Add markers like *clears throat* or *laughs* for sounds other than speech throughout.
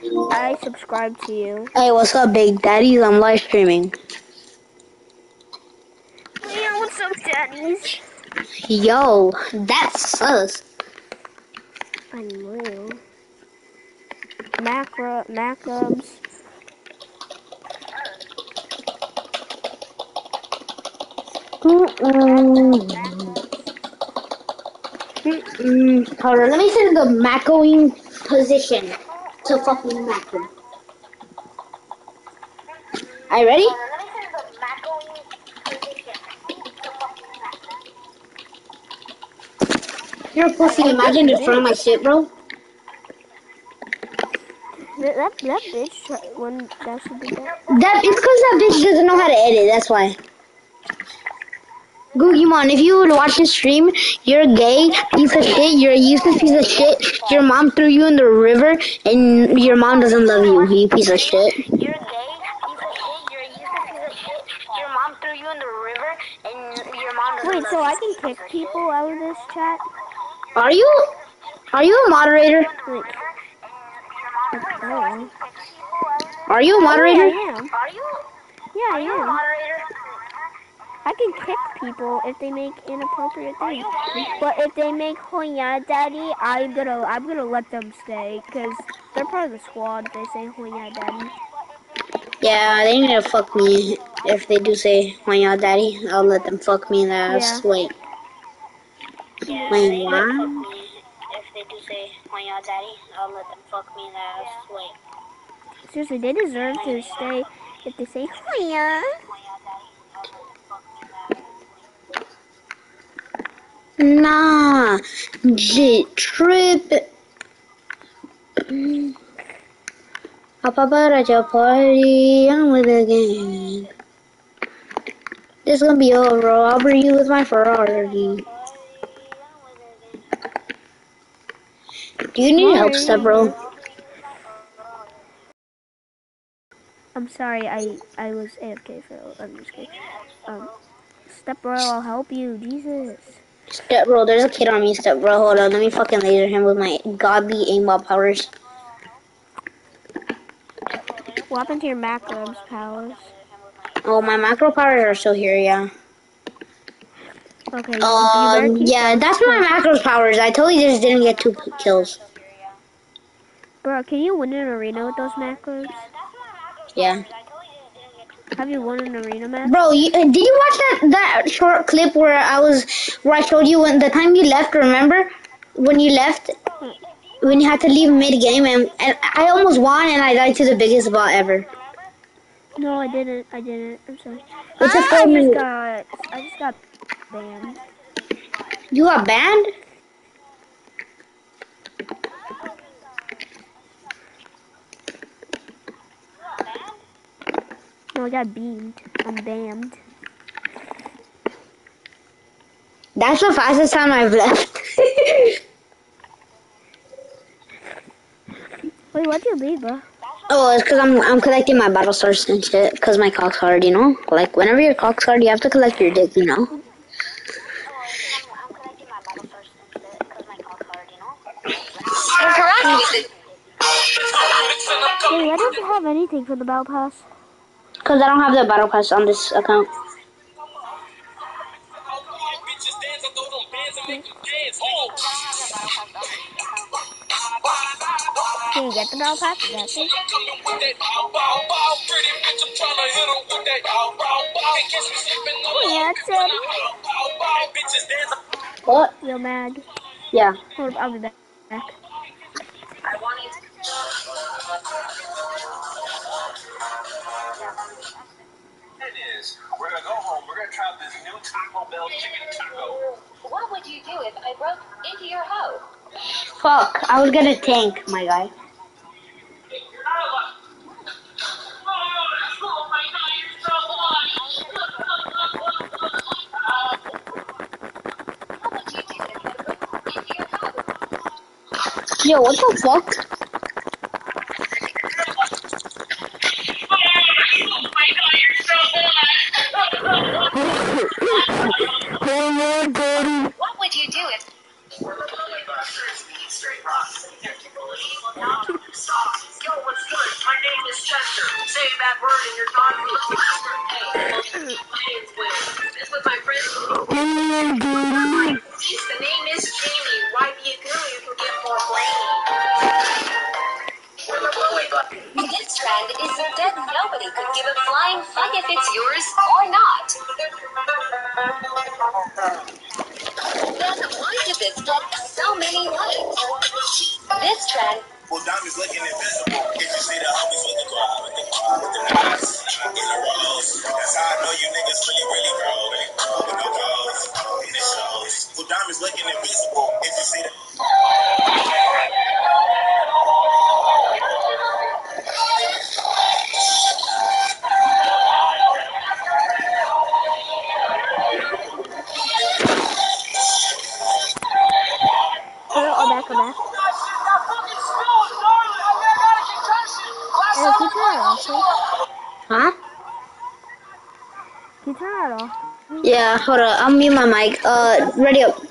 I subscribe to you. Hey, what's up, Big Daddies? I'm live streaming. Yeah, what's up, daddies? Yo, that's us. Unreal. Macro, uh, macrobs. Um, Mm-mm. Mm-mm. Hold on, let me set the macroing position to fucking macro. Are you ready? You're a pussy. Imagine destroying my shit, bro. That, that, that bitch, when that should be that. That it's because that bitch doesn't know how to edit. That's why. Googimon, if you would watch this stream, you're gay piece of shit. You're a useless piece of shit. Your mom threw you in the river, and your mom doesn't love you. You piece of shit. You're gay piece of shit. You're a useless piece of shit. Your mom threw you in the river, and your mom doesn't Wait, so I can kick people out of this chat? Are you? Are you a moderator? Like, oh. Are you a Yeah, moderator? I am. Are you? Yeah, I am. Moderator? I can kick people if they make inappropriate things. But if they make Hoya Daddy, I'm gonna I'm gonna let them stay because they're part of the squad. They say Hoya Daddy. Yeah, they need to fuck me. If they do say, hoya daddy," I'll let them fuck me in the ass. Yeah. Wait. Wait, what? If they do say, "When y'all daddy," I'll let them fuck me in the ass. Wait. Seriously, they deserve to stay if they say Hoya. Nah, J trip. Up at your party, I'm with the. This gonna be over. I'll bring you with my Ferrari. Do you need help, bro? I'm sorry, I I was AFK for. I'm just kidding. Um, step bro, I'll help you. Jesus. Step bro, there's a kid on me, step bro. Hold on, let me fucking laser him with my godly aimbot powers. What happened to your macros powers? Oh, my macro powers are still here, yeah. Okay. Um, yeah, that's my macros powers. I totally just didn't get two kills. Bro, can you win an arena with those macros? Yeah. Have you won an arena match? Bro, you, uh, did you watch that that short clip where I was where I showed you when the time you left? Remember when you left when you had to leave mid game and, and I almost won and I died to the biggest bot ever. No, I didn't. I didn't. I'm sorry. It's a Ah, four I just got. I just got banned. You got banned? No, I got beamed. I'm banned. That's the fastest time I've left. *laughs* Wait, what'd you leave, bro? oh, it's because I'm I'm collecting my battle stars and shit. Because my cock's hard, you know. Like whenever your cock's hard, you have to collect your dick, you know. Wait, I don't have anything for the battle pass? Because I don't have the battle pass on this account. Can you get the battle pass? Oh, that's it. Yeah, Teddy. What? You're mad. Yeah. I'll be back. Is. We're gonna go home. We're gonna try out this new Taco Bell chicken taco. What would you do if I broke into your house? Fuck. I was gonna tank, my guy. What would you do if I broke into your house? Yo, what the fuck? ډېر ښه دی. Hold on. I'll mute my mic. Uh, ready up.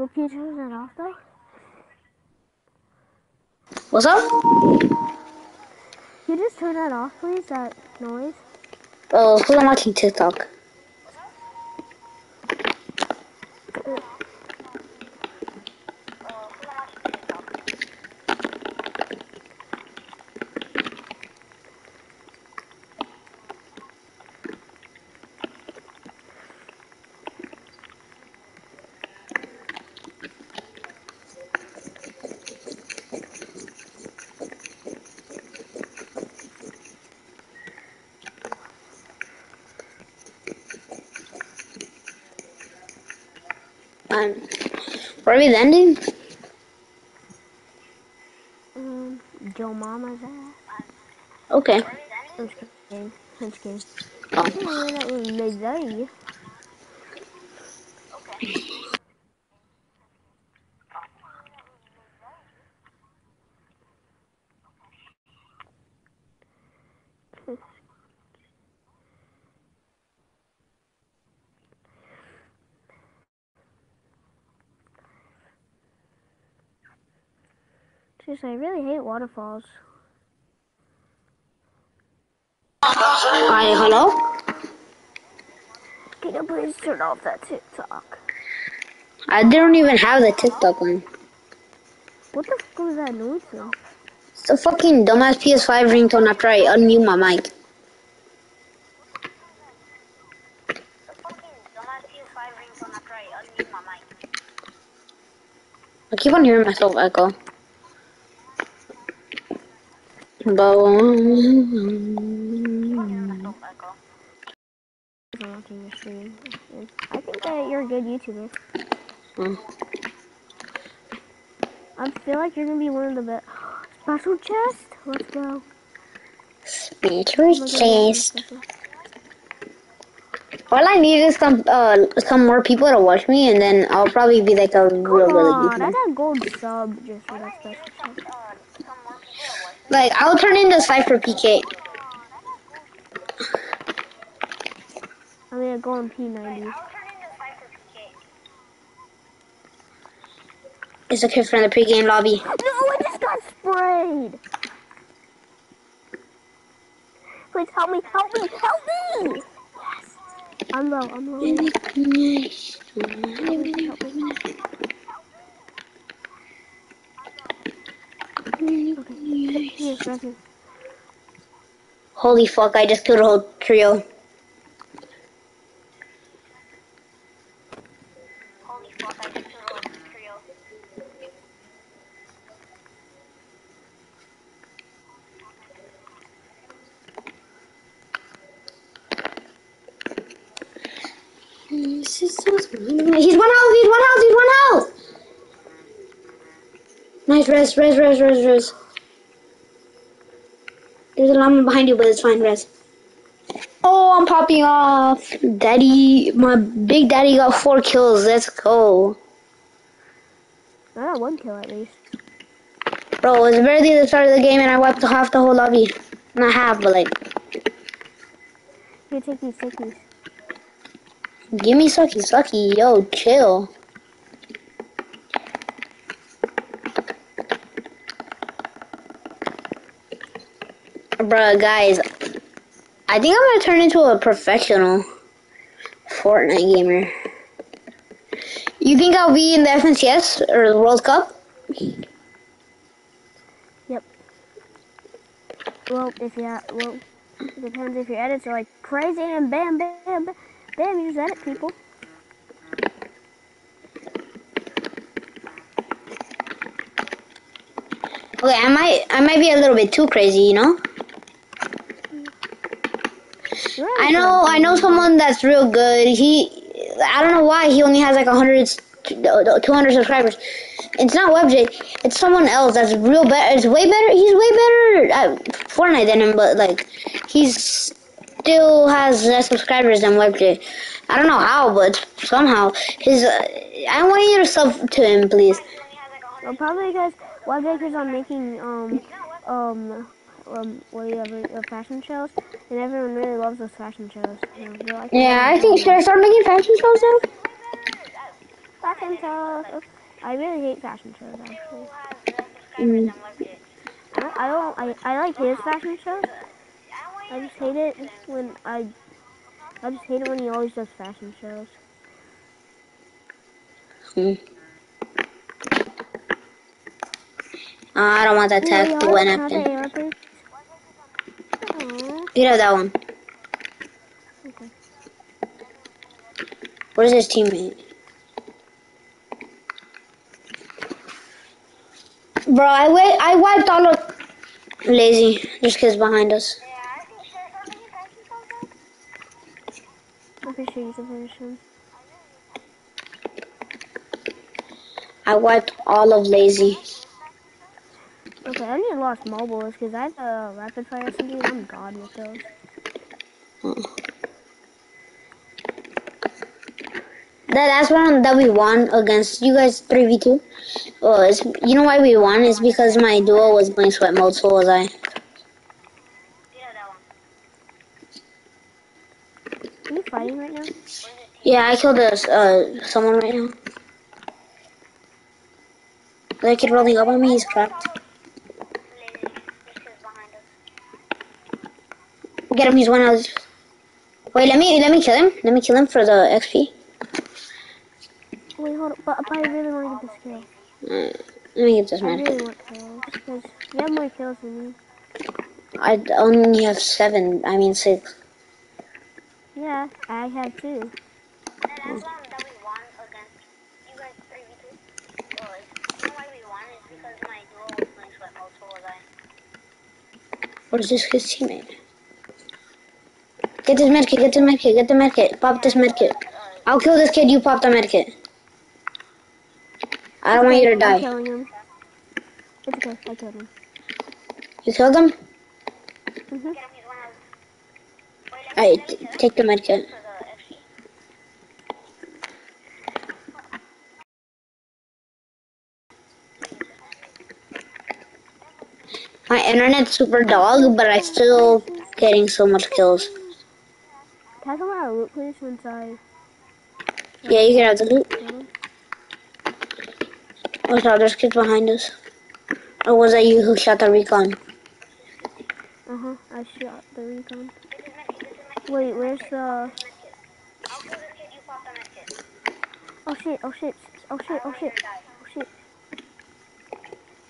Well, can you turn that off, though? What's up? Can you just turn that off, please, that noise? Oh, who's I'm watching TikTok? Um, where are we ending? Um, Joe Mama's ass. Okay. I'm just kidding. I'm just kidding. Oh. Yeah, that was midday. Just, I really hate waterfalls. Hi, hello? Can you please turn off that TikTok? I don't even have the TikTok one. What the fuck was that noise from? It's the fucking dumbass PS5 ringtone after I unmute my mic. I keep on hearing myself echo. But I'm watching your stream. I think that you're a good YouTuber. Hmm. I feel like you're gonna be one of the best. Special *gasps* chest? Let's go. Special chest. All I need is some uh some more people to watch me, and then I'll probably be like a real Come really on, good I got gold sub just for that special chest. Like I'll turn into SypherPK. I mean, a golden P90. It's a kid from the pregame lobby. No, I just got sprayed. Please help me, help me, help me! Yes. I'm low, I'm low. Help me, help me. Okay. Here, Resin. Holy fuck! I just killed a whole trio. He's one health. He's one health. He's one health. Nice res, res, res, res, res. There's a llama behind you, but it's fine, res. Oh, I'm popping off. Daddy, my big daddy got four kills. Let's go. I got one kill at least. Bro, it's barely the start of the game and I wiped half the whole lobby. Not half, but like, Here, take these, take these. give me sucky sucky. Yo, chill. Bruh, guys, I think I'm gonna turn into a professional Fortnite gamer. You think I'll be in the FNCS or the World Cup? Yep. Well, if you ha- well, it depends if your edits are like crazy and bam, bam, bam, bam, you just edit people. Okay, I might I might be a little bit too crazy, you know. I know I know someone that's real good. He I don't know why he only has like 100 200 subscribers. It's not WebJ. It's someone else that's real better. It's way better. He's way better at Fortnite than him, but like he's still has less subscribers than WebJ. I don't know how, but somehow his. Uh, I want you to sub to him, please. Well, probably because Webjake is on making um um um whatever uh, fashion shows, and everyone really loves those fashion shows. You know, like, Yeah, I think should I start making fashion shows now? fashion shows. I really hate fashion shows actually. Mm. I don't, I don't I, I like his fashion shows. I just hate it when I I just hate it when he always does fashion shows. Hmm. I don't want that Ooh, tag to win I have after. the AR, please? Aw, You have that one. okay. Where's his teammate? Bro, I wait. I wiped all of lazy. Just kids behind us. I'm pretty sure you can finish. I wiped all of lazy. Okay, I need lost mobiles because I have a rapid fire SMG and I'm god with those. That last round that we won against you guys three v two. Oh, it's, you know why we won? It's because my duo was playing sweat mode, so was I. Are you fighting right now? Yeah, I killed a, uh, someone right now. That kid rolling up on me, he's cracked. Get him, he's one out. Wait, let me let me kill him. Let me kill him for the XP. Wait, hold up. But, but I really want to get this kill. Uh, let me get this I man. really want kills because you have more kills than me. I only have seven. I mean six. Yeah, I have two. Last round that we won against you guys 3v2 was, you know why we won is because my duo was playing sweat mode, so was I. What is this his teammate? Get this medkit, get this medkit, get the medkit. Pop this medkit. I'll kill this kid, you pop the medkit. I don't want you to I'm die. killing him. It's okay, I killed him. You killed him? hmm Get him, he's one out. Wait, let me, Alright, let me t- kill him take the medkit. for the XP. My internet's super dog, but I still getting so much kills. Can I come out of loot, please, since I Yeah, you can have the loot. him? Watch there's kids behind us. Or was that you who shot the recon? Uh-huh, I shot the recon. Wait, where's the... I'll kill this kid, you pop the medkit. Oh shit, oh shit, oh shit, oh shit, oh shit.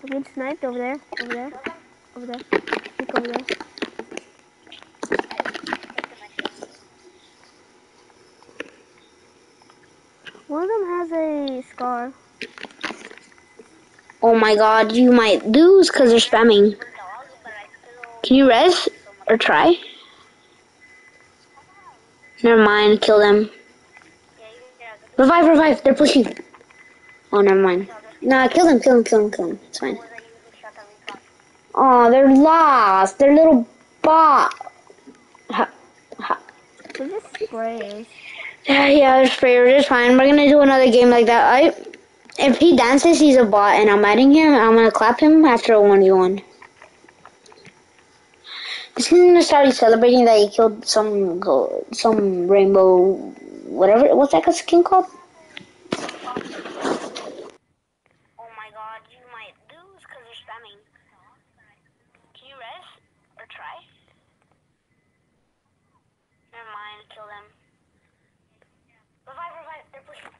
I'm getting sniped over there, over there, over there. Look over there. One of them has a scar. Oh my god, you might lose because they're spamming. Can you res? Or try? Never mind, kill them. Revive, revive, they're pushing. Oh, never mind. Nah, kill them, kill them, kill them, kill them. It's fine. Oh, they're lost. They're little bot. Ha, ha. They're just sprays. Yeah, yeah, sprayers. It's fine. We're gonna do another game like that. I, if he dances, he's a bot, and I'm adding him. I'm gonna clap him after a one v one. He's gonna start celebrating that he killed some some rainbow, whatever. What's that a skin called? Oh my god, you might lose because you're spamming. Can you res? Or try? Never mind, kill them. Revive, revive, they're pushing.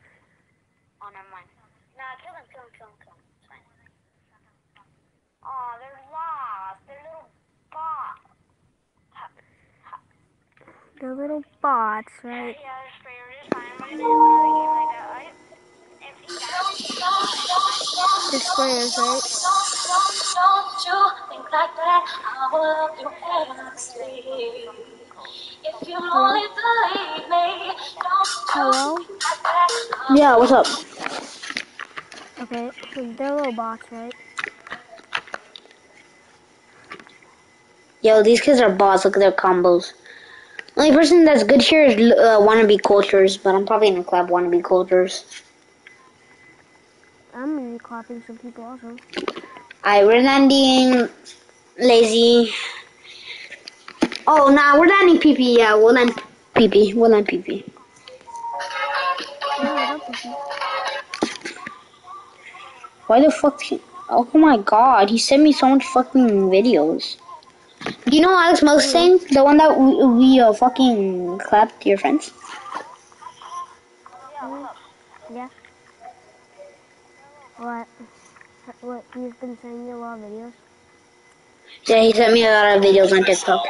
Oh never mind. Nah, kill them, kill them, kill them, kill them. It's fine. Aw, they're lost. They're little bots. They're little bots, right? Yeah, they're sprayer just fine. What do you do in a game like that? I, if he dies, They're sprayers, right? Don't you think like that? I will you endlessly. If you only believe me, don't Hello? you think like that? Yeah, what's up? Okay, so they're little bots, right? Yo, these kids are bots. Look at their combos. Only person that's good here is uh, wannabe cultures, but I'm probably gonna clap wannabe cultures. I'm gonna be clapping some people also. Alright, we're landing lazy. Oh, nah, we're landing PP. Yeah, we'll land PP. We'll land PP. Yeah, I don't think so. Why the fuck? He, oh my god, he sent me so much fucking videos. Do you know Alex Mustang? The one that we, we uh, fucking clapped your friends? Yeah. What? What? He's been sending you a lot of videos? Yeah, he sent me a lot of videos on TikTok.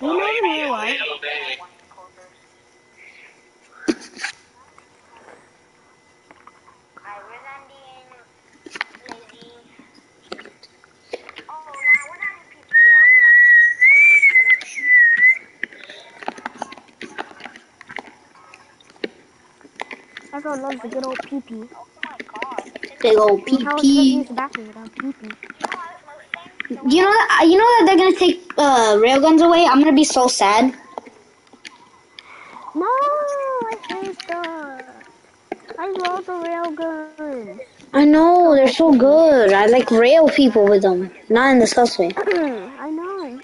Do you know him in real life? I we're landing lazy. Oh, nah, we're not in PP. Yeah, we're Everyone loves the good old my god. Big old How you PP. use the bathroom without pee-pee? You know You know that? You know that they're gonna take uh, railguns away. I'm gonna be so sad. No, I hate that. I love the railguns. I know they're so good. I like rail people with them, not in the subway. *clears throat* I know.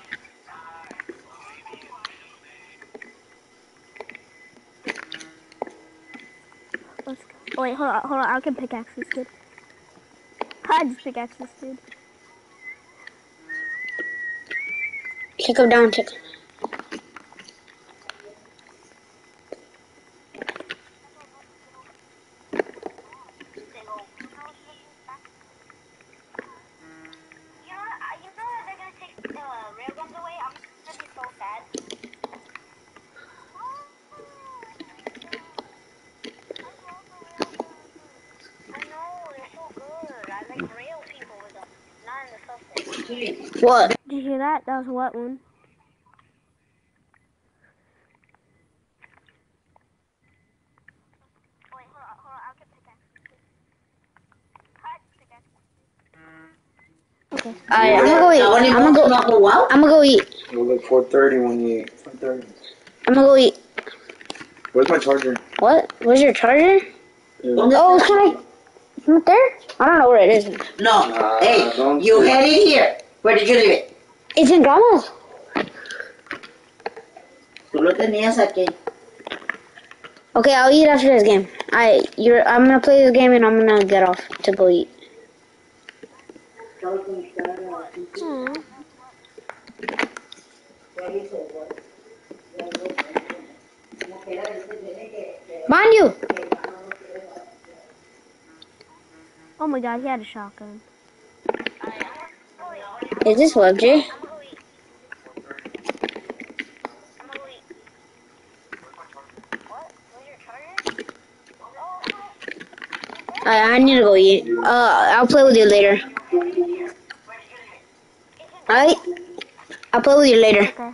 Let's go. Oh, wait, hold on, hold on. I can pickaxe this dude. I just pickaxe this dude. Kick him down, kick. You know, uh, you know that they're gonna take the railguns away. I'm gonna be so sad. I know they're so good. I like rail people with them, not in the subway. What? Did you hear that? That was a wet one. Wait, hold on, hold on. I'll get pickaxe. Cut pickaxe. Okay. Alright, I'm gonna go eat. I'm gonna go. I'm gonna go eat. It was like 4:30 when you. 4:30. I'm gonna go eat. Where's my charger? What? Where's your charger? Yeah. Oh, it's kind of right there. I don't know where it is. No. Nah, hey, you had it here. Where did you leave it? It's in grandma's. Tú lo tenías aquí. Okay, I'll eat after this game. I, you're. I'm gonna play this game and I'm gonna get off to go eat. Aw. Mind you. Oh my god, he had a shotgun. Is this WebJ? I'm gonna go eat. I'm gonna go eat. What? Where's your charger? No. I, I need to go eat. Uh, I'll play with you later. Alright? I'll play with you later. Okay.